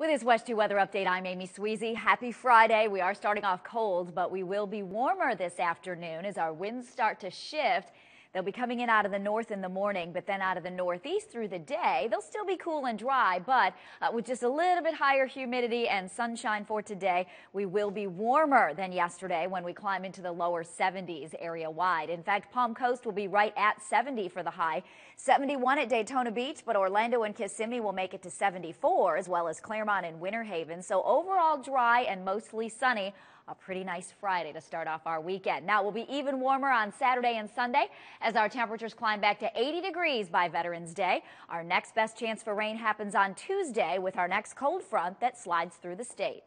With this WESH 2 weather update, I'm Amy Sweezey. Happy Friday. We are starting off cold, but we will be warmer this afternoon as our winds start to shift. They'll be coming in out of the north in the morning, but then out of the northeast through the day. They'll still be cool and dry, but uh, with just a little bit higher humidity and sunshine for today, we will be warmer than yesterday when we climb into the lower 70s area wide. In fact, Palm Coast will be right at 70 for the high, 71 at Daytona Beach, but Orlando and Kissimmee will make it to 74, as well as Clermont and Winter Haven. So overall dry and mostly sunny a pretty nice Friday to start off our weekend. Now, it will be even warmer on Saturday and Sunday as our temperatures climb back to 80 degrees by Veterans Day. Our next best chance for rain happens on Tuesday with our next cold front that slides through the state.